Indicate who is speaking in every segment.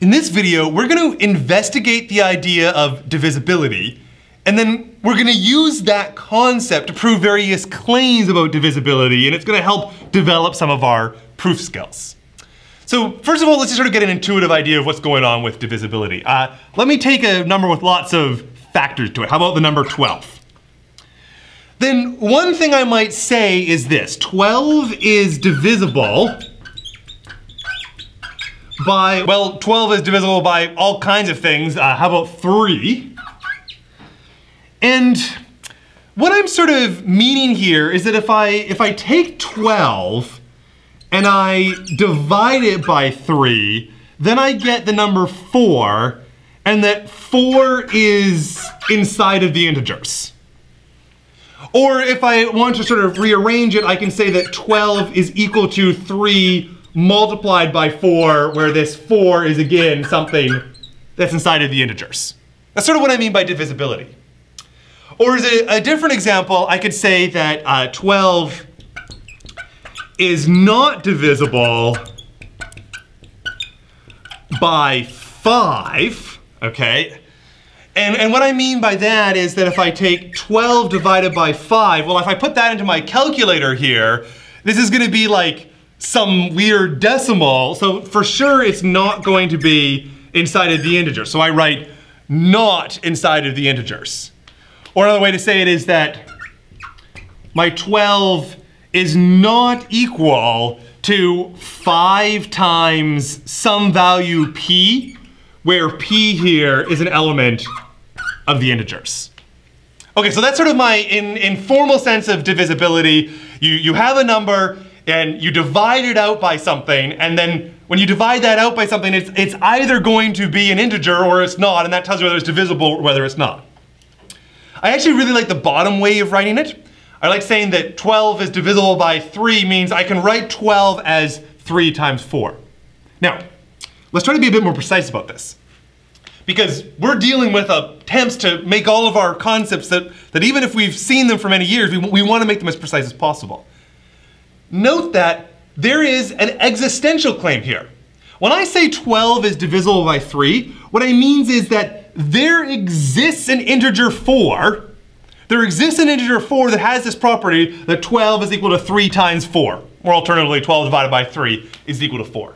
Speaker 1: In this video, we're going to investigate the idea of divisibility, and then we're going to use that concept to prove various claims about divisibility, and it's going to help develop some of our proof skills. So first of all, let's just sort of get an intuitive idea of what's going on with divisibility. Uh, let me take a number with lots of factors to it. How about the number 12? Then one thing I might say is this, 12 is divisible by, well, 12 is divisible by all kinds of things. Uh, how about three? And what I'm sort of meaning here is that if I, if I take 12 and I divide it by three, then I get the number four, and that four is inside of the integers. Or if I want to sort of rearrange it, I can say that 12 is equal to three multiplied by four, where this four is again something that's inside of the integers. That's sort of what I mean by divisibility. Or as a, a different example, I could say that uh, 12 is not divisible by five, okay? And, and what I mean by that is that if I take 12 divided by five, well, if I put that into my calculator here, this is gonna be like some weird decimal, so for sure it's not going to be inside of the integer. So I write not inside of the integers. Or another way to say it is that my 12 is not equal to 5 times some value p, where p here is an element of the integers. Okay, so that's sort of my in, informal sense of divisibility. You, you have a number and you divide it out by something, and then when you divide that out by something, it's, it's either going to be an integer or it's not, and that tells you whether it's divisible or whether it's not. I actually really like the bottom way of writing it. I like saying that 12 is divisible by 3 means I can write 12 as 3 times 4. Now, let's try to be a bit more precise about this. Because we're dealing with attempts to make all of our concepts that, that even if we've seen them for many years, we, we want to make them as precise as possible. Note that there is an existential claim here. When I say 12 is divisible by 3, what I mean is that there exists an integer 4 there exists an integer 4 that has this property that 12 is equal to 3 times 4. Or alternatively, 12 divided by 3 is equal to 4.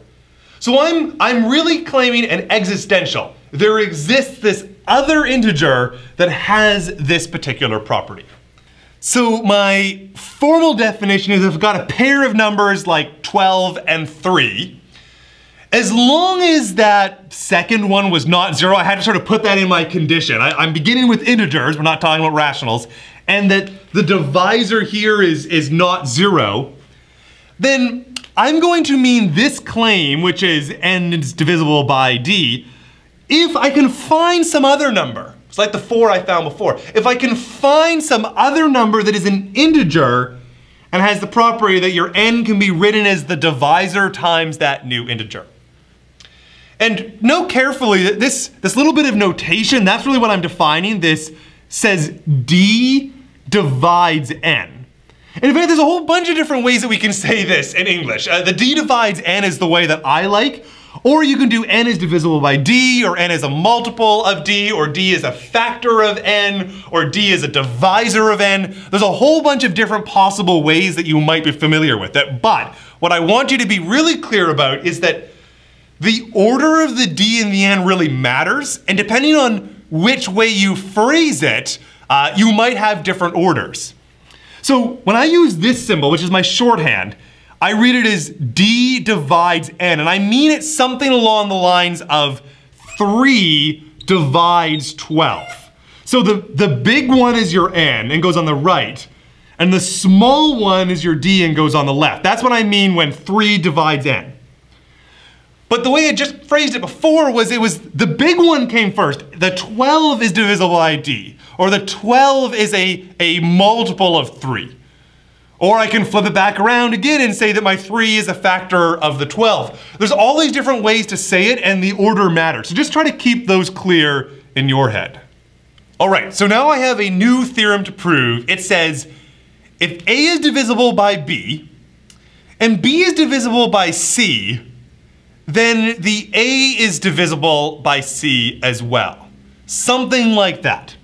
Speaker 1: So I'm, I'm really claiming an existential. There exists this other integer that has this particular property. So my formal definition is I've got a pair of numbers like 12 and 3, as long as that second one was not zero, I had to sort of put that in my condition. I, am beginning with integers, we're not talking about rationals, and that the divisor here is, is not zero, then I'm going to mean this claim, which is n is divisible by d, if I can find some other number. It's like the four I found before. If I can find some other number that is an integer and has the property that your n can be written as the divisor times that new integer. And note carefully that this, this little bit of notation, that's really what I'm defining. This says D divides N. And in fact, there's a whole bunch of different ways that we can say this in English. Uh, the D divides N is the way that I like, or you can do N is divisible by D, or N is a multiple of D, or D is a factor of N, or D is a divisor of N. There's a whole bunch of different possible ways that you might be familiar with it. But what I want you to be really clear about is that the order of the D and the N really matters, and depending on which way you phrase it, uh, you might have different orders. So when I use this symbol, which is my shorthand, I read it as D divides N, and I mean it something along the lines of 3 divides 12. So the, the big one is your N and goes on the right, and the small one is your D and goes on the left. That's what I mean when 3 divides N. But the way I just phrased it before was it was the big one came first. The 12 is divisible by d, or the 12 is a, a multiple of 3. Or I can flip it back around again and say that my 3 is a factor of the 12. There's all these different ways to say it and the order matters. So just try to keep those clear in your head. All right, so now I have a new theorem to prove. It says if A is divisible by B and B is divisible by C, then the A is divisible by C as well. Something like that.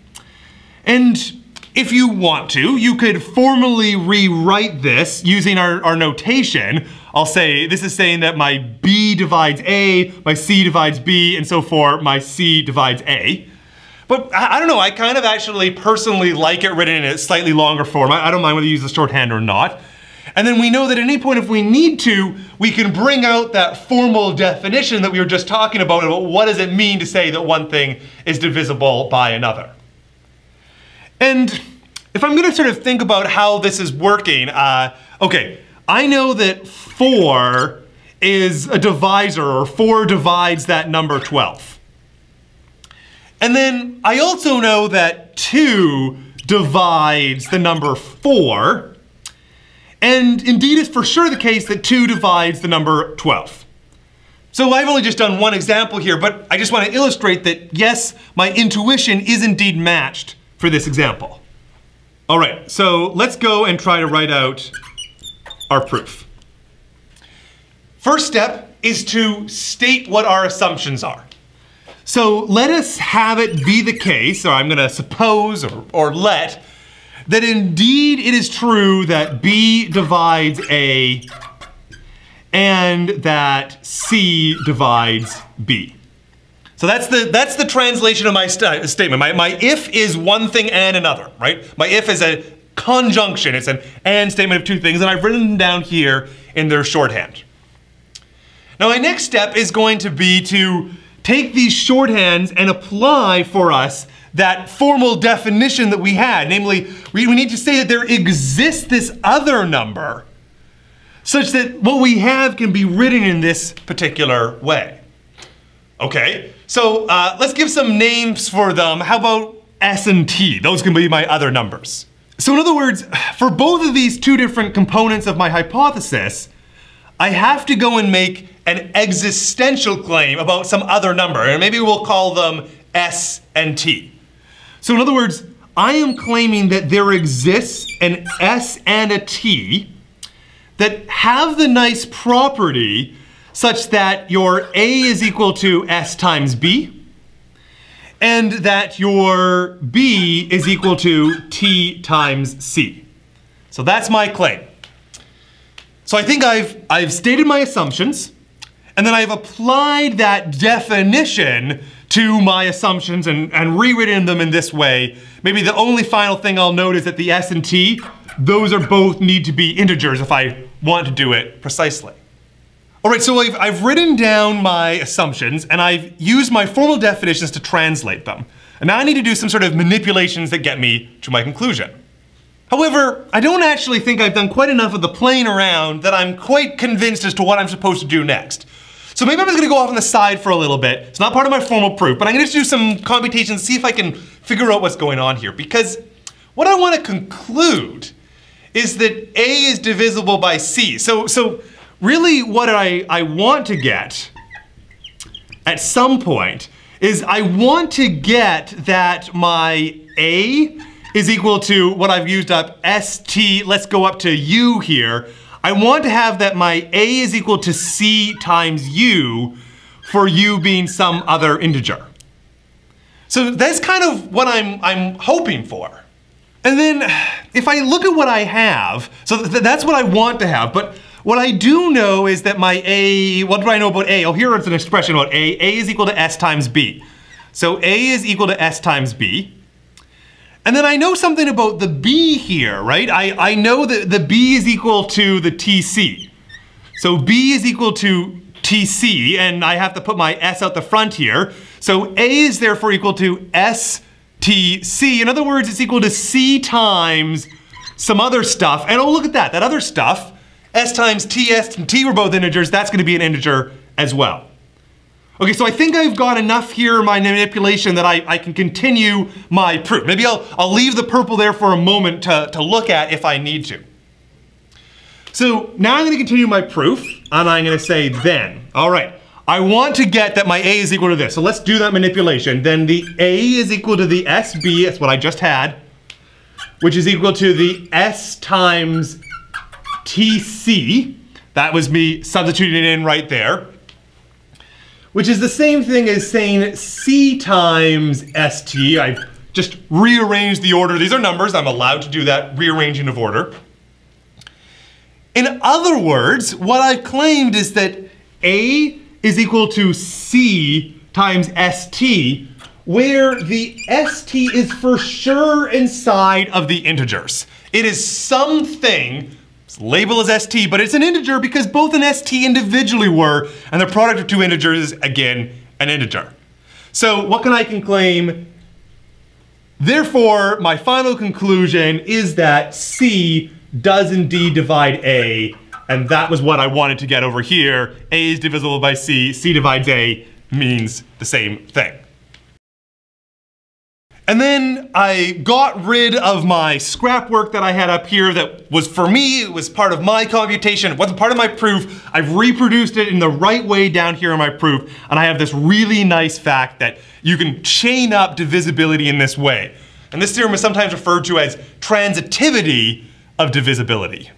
Speaker 1: And if you want to, you could formally rewrite this using our, our notation. I'll say, this is saying that my B divides A, my C divides B, and so forth, my C divides A. But I, I don't know, I kind of actually personally like it written in a slightly longer form. I, I don't mind whether you use the shorthand or not. And then we know that at any point if we need to, we can bring out that formal definition that we were just talking about, about what does it mean to say that one thing is divisible by another. And if I'm gonna sort of think about how this is working, uh, okay, I know that four is a divisor, or four divides that number 12. And then I also know that two divides the number four, and indeed it's for sure the case that two divides the number 12. So I've only just done one example here, but I just want to illustrate that yes, my intuition is indeed matched for this example. All right, so let's go and try to write out our proof. First step is to state what our assumptions are. So let us have it be the case, or I'm gonna suppose or, or let, that indeed it is true that B divides A and that C divides B. So that's the, that's the translation of my st statement. My, my if is one thing and another, right? My if is a conjunction. It's an and statement of two things, and I've written them down here in their shorthand. Now my next step is going to be to take these shorthands and apply for us that formal definition that we had. Namely, we, we need to say that there exists this other number such that what we have can be written in this particular way. Okay, so uh, let's give some names for them. How about S and T? Those can be my other numbers. So in other words, for both of these two different components of my hypothesis, I have to go and make an existential claim about some other number, and maybe we'll call them S and T. So in other words, I am claiming that there exists an S and a T that have the nice property such that your A is equal to S times B, and that your B is equal to T times C. So that's my claim. So I think I've, I've stated my assumptions, and then I've applied that definition to my assumptions and, and rewritten them in this way. Maybe the only final thing I'll note is that the S and T, those are both need to be integers if I want to do it precisely. All right, so I've, I've written down my assumptions and I've used my formal definitions to translate them. And now I need to do some sort of manipulations that get me to my conclusion. However, I don't actually think I've done quite enough of the playing around that I'm quite convinced as to what I'm supposed to do next. So maybe I'm just gonna go off on the side for a little bit. It's not part of my formal proof, but I'm gonna do some computations, see if I can figure out what's going on here. Because what I wanna conclude is that A is divisible by C. So, so really what I, I want to get at some point is I want to get that my A is equal to what I've used up, ST, let's go up to U here. I want to have that my A is equal to C times U for U being some other integer. So that's kind of what I'm, I'm hoping for. And then if I look at what I have, so th that's what I want to have, but what I do know is that my A, what do I know about A? Oh, here it's an expression about A. A is equal to S times B. So A is equal to S times B. And then I know something about the B here, right? I, I know that the B is equal to the TC. So B is equal to TC, and I have to put my S out the front here. So A is therefore equal to STC. In other words, it's equal to C times some other stuff. And oh, look at that, that other stuff s times t, s and t were both integers, that's gonna be an integer as well. Okay, so I think I've got enough here in my manipulation that I, I can continue my proof. Maybe I'll, I'll leave the purple there for a moment to, to look at if I need to. So now I'm gonna continue my proof, and I'm gonna say then. All right, I want to get that my A is equal to this. So let's do that manipulation. Then the A is equal to the SB, that's what I just had, which is equal to the S times TC. That was me substituting it in right there. which is the same thing as saying C times ST. I've just rearranged the order. These are numbers. I'm allowed to do that rearranging of order. In other words, what I've claimed is that A is equal to C times ST, where the ST is for sure inside of the integers. It is something, it's labeled as ST, but it's an integer because both an ST individually were, and the product of two integers is, again, an integer. So what can I claim? Therefore, my final conclusion is that C does indeed divide A, and that was what I wanted to get over here. A is divisible by C, C divides A means the same thing. And then I got rid of my scrap work that I had up here that was for me, it was part of my computation, it wasn't part of my proof. I've reproduced it in the right way down here in my proof, and I have this really nice fact that you can chain up divisibility in this way. And this theorem is sometimes referred to as transitivity of divisibility.